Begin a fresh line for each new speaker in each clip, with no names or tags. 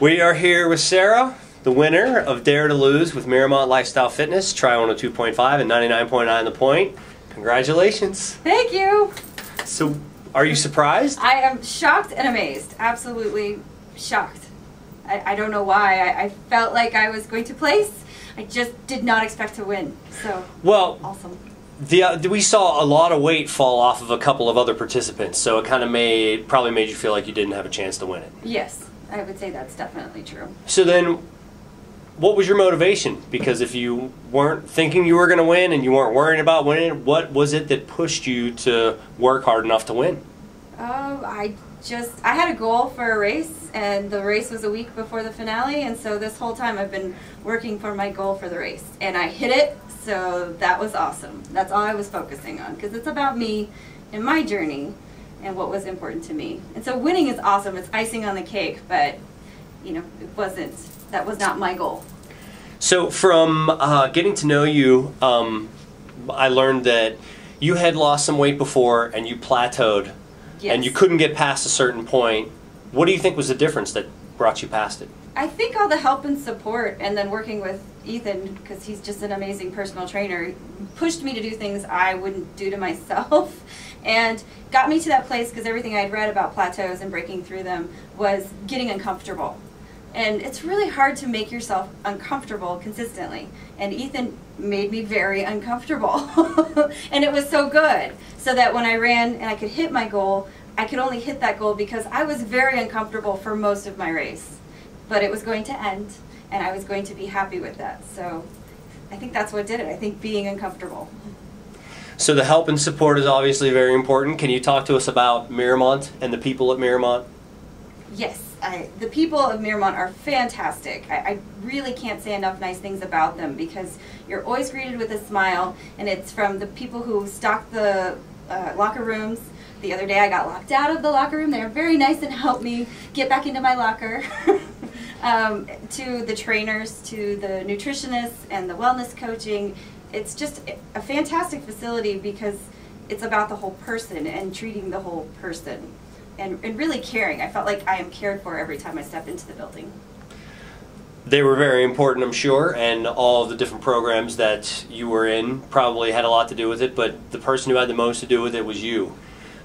We are here with Sarah, the winner of Dare to Lose with Miramont Lifestyle Fitness, Tri 102.5 and 99.9 The Point. Congratulations.
Thank you.
So, are you surprised?
I am shocked and amazed. Absolutely shocked. I, I don't know why. I, I felt like I was going to place. I just did not expect to win. So,
Well,
awesome.
The, uh, we saw a lot of weight fall off of a couple of other participants, so it kind of made probably made you feel like you didn't have a chance to win it.
Yes, I would say that's definitely true.
So then, what was your motivation? Because if you weren't thinking you were going to win and you weren't worrying about winning, what was it that pushed you to work hard enough to win?
Oh, I just I had a goal for a race, and the race was a week before the finale, and so this whole time I've been working for my goal for the race, and I hit it. So that was awesome. That's all I was focusing on because it's about me and my journey and what was important to me. And so winning is awesome. It's icing on the cake, but you know it wasn't. That was not my goal.
So, from uh, getting to know you, um, I learned that you had lost some weight before and you plateaued
Yes.
and you couldn't get past a certain point. What do you think was the difference that brought you past it?
I think all the help and support, and then working with Ethan because he's just an amazing personal trainer, pushed me to do things I wouldn't do to myself, and got me to that place because everything I'd read about plateaus and breaking through them was getting uncomfortable. And it's really hard to make yourself uncomfortable consistently. And Ethan made me very uncomfortable. and it was so good. So that when I ran and I could hit my goal, I could only hit that goal because I was very uncomfortable for most of my race. But it was going to end, and I was going to be happy with that. So I think that's what did it. I think being uncomfortable.
So, the help and support is obviously very important. Can you talk to us about Miramont and the people at Miramont?
Yes, I, the people of Miramont are fantastic. I, I really can't say enough nice things about them because you're always greeted with a smile, and it's from the people who stock the uh, locker rooms. The other day I got locked out of the locker room. They were very nice and helped me get back into my locker. um, to the trainers, to the nutritionists, and the wellness coaching. It's just a fantastic facility because it's about the whole person and treating the whole person and, and really caring. I felt like I am cared for every time I step into the building.
They were very important, I'm sure, and all of the different programs that you were in probably had a lot to do with it, but the person who had the most to do with it was you.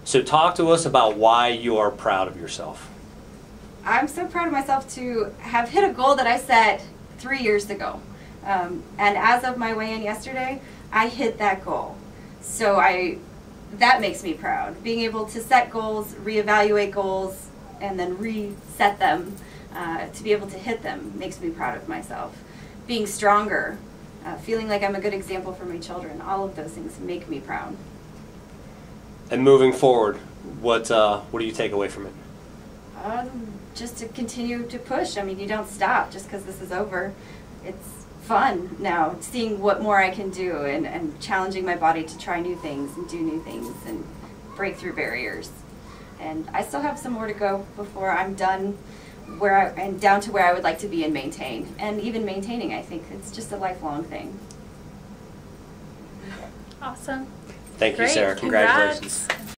So, talk to us about why you are proud of yourself.
I'm so proud of myself to have hit a goal that I set three years ago. Um, and as of my weigh in yesterday, I hit that goal. So I that makes me proud. Being able to set goals, reevaluate goals, and then reset them uh, to be able to hit them makes me proud of myself. Being stronger, uh, feeling like I'm a good example for my children, all of those things make me proud.
And moving forward, what, uh, what do you take away from it?
Um, just to continue to push. I mean, you don't stop just because this is over. It's fun now, seeing what more I can do and, and challenging my body to try new things and do new things and break through barriers. And I still have some more to go before I'm done where I, and down to where I would like to be and maintain. And even maintaining, I think it's just a lifelong thing.
Awesome.
Thank you, Sarah. Congratulations.
Congrats.